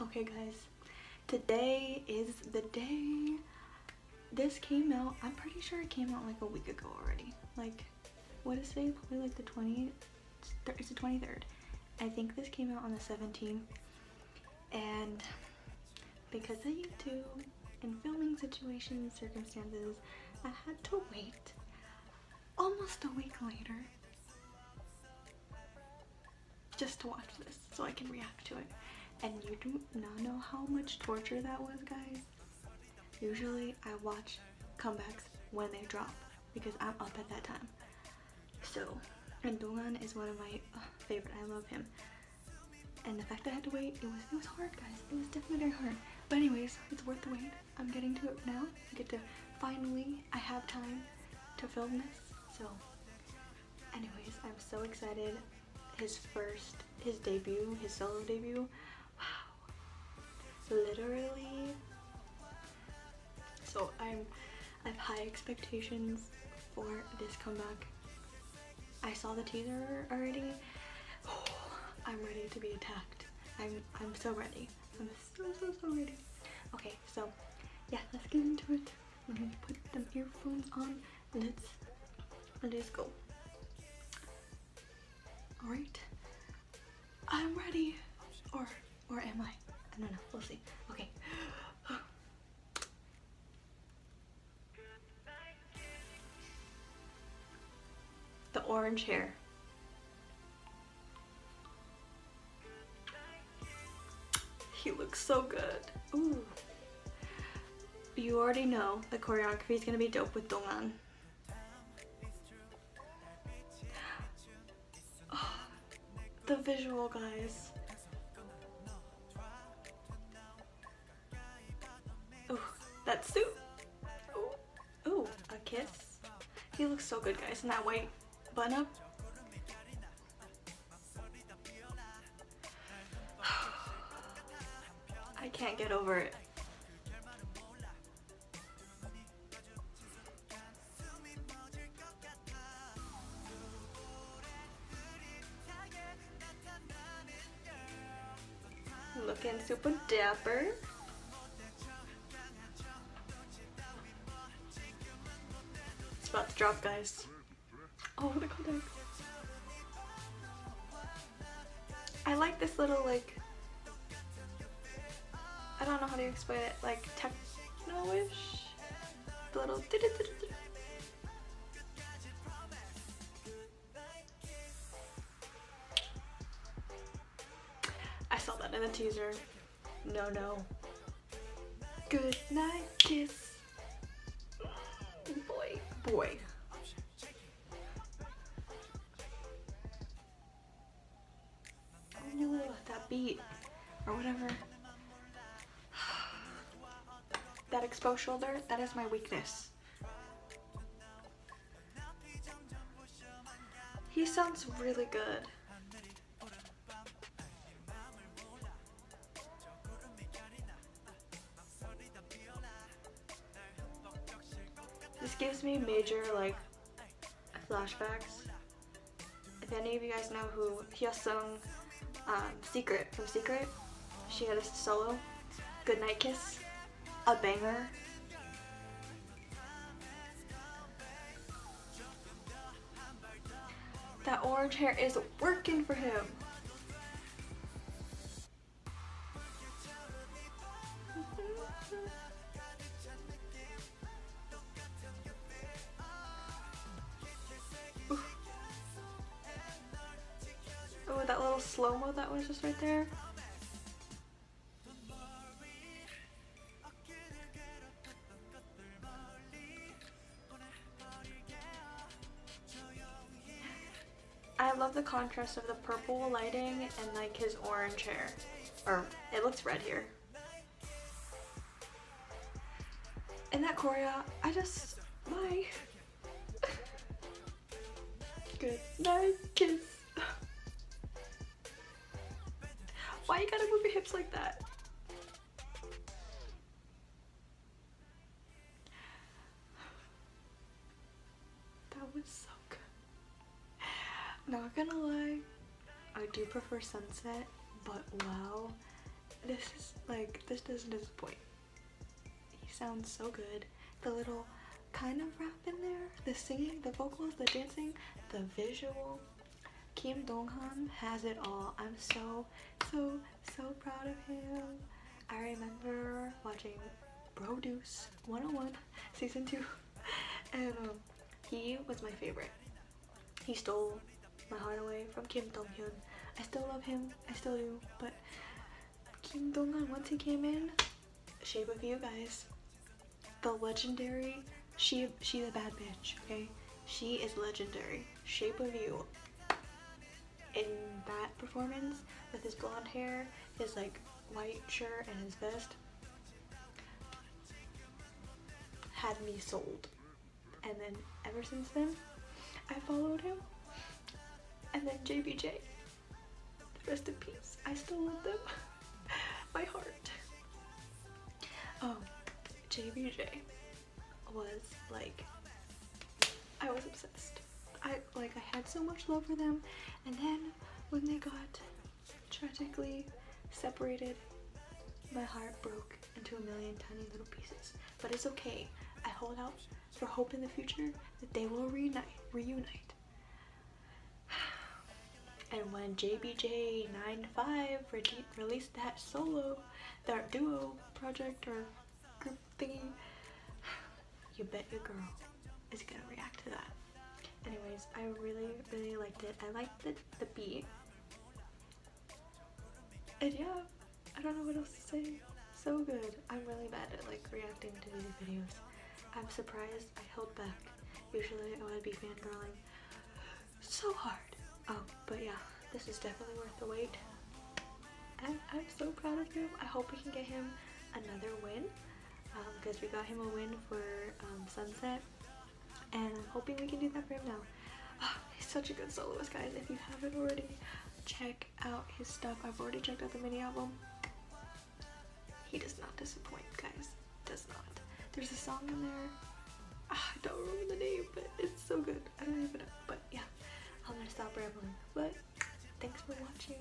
Okay guys, today is the day this came out. I'm pretty sure it came out like a week ago already. Like, what is today? Probably like the 20th, it's the 23rd. I think this came out on the 17th. And because of YouTube and filming situations, circumstances, I had to wait almost a week later just to watch this so I can react to it. And you do not know how much torture that was, guys. Usually I watch comebacks when they drop because I'm up at that time. So, and Donghan is one of my uh, favorite. I love him. And the fact that I had to wait, it was it was hard, guys. It was definitely very hard. But anyways, it's worth the wait. I'm getting to it now. I get to finally, I have time to film this. So, anyways, I'm so excited. His first, his debut, his solo debut. Literally. So I'm, I have high expectations for this comeback. I saw the teaser already. I'm ready to be attacked. I'm, I'm so ready. I'm so, so, so ready. Okay, so yeah, let's get into it. Let me put them earphones on. Let's, let's go. Alright. I'm ready. Or, or am I? I don't know. We'll see. Okay. the orange hair. He looks so good. Ooh. You already know the choreography is gonna be dope with Donghan. the visual, guys. That suit. Ooh, ooh, a kiss. He looks so good, guys, in that white button up. I can't get over it. Looking super dapper. About to drop, guys. Oh, the contacts. I like this little, like, I don't know how to explain it, like techno-ish? The little I saw that in the teaser. No, no. Good night, kiss. Boy, boy. That beat, or whatever. That exposed shoulder, that is my weakness. He sounds really good. This gives me major like flashbacks. If any of you guys know who Hyosung um, Secret from Secret, she had a solo, Goodnight Kiss, a banger. That orange hair is working for him. Little slow-mo that was just right there. I love the contrast of the purple lighting and like his orange hair. Or, it looks red here. And that choreo, uh, I just, my good night kiss. Why you gotta move your hips like that? That was so good. Not gonna lie, I do prefer sunset, but wow, this is like this doesn't disappoint. He sounds so good. The little kind of rap in there, the singing, the vocals, the dancing, the visual. Kim Dong-han has it all. I'm so, so, so proud of him. I remember watching Produce 101 season 2 and um, he was my favorite. He stole my heart away from Kim Dong-hyun. I still love him, I still do, but Kim Dong-hyun once he came in, Shape of You guys, the legendary, she, she the bad bitch, okay? She is legendary. Shape of You. In that performance, with his blonde hair, his like white shirt, and his vest, had me sold. And then ever since then, I followed him. And then JBJ, rest in peace. I still love them. My heart. Oh, JBJ was like, I was obsessed. I like I had so much love for them, and then when they got tragically separated, my heart broke into a million tiny little pieces. But it's okay. I hold out for hope in the future that they will reunite. reunite. And when JBJ95 re released that solo, that duo project or group thingy, you bet your girl is gonna react to that. Anyways, I really, really liked it. I liked the, the beat. And yeah, I don't know what else to say. So good. I'm really bad at like reacting to these videos. I'm surprised I held back. Usually I would be fangirling so hard. Um, but yeah, this is definitely worth the wait. And I'm so proud of him. I hope we can get him another win because um, we got him a win for um, Sunset and I'm hoping we can do that for him now. Oh, he's such a good soloist, guys. If you haven't already, check out his stuff. I've already checked out the mini album. He does not disappoint, guys. Does not. There's a song in there. Oh, I don't remember the name, but it's so good. I don't even know. But yeah, I'm gonna stop rambling. But thanks for watching.